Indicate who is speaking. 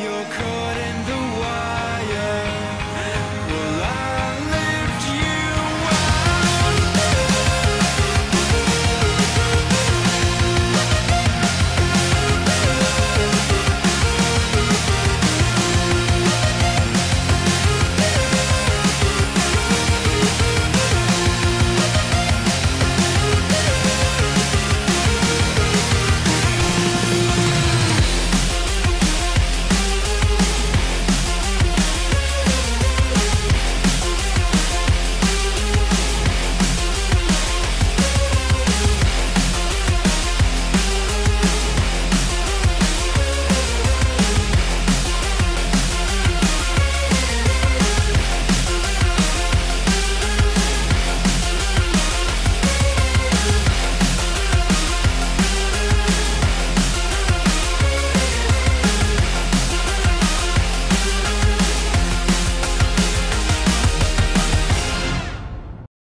Speaker 1: You're cold.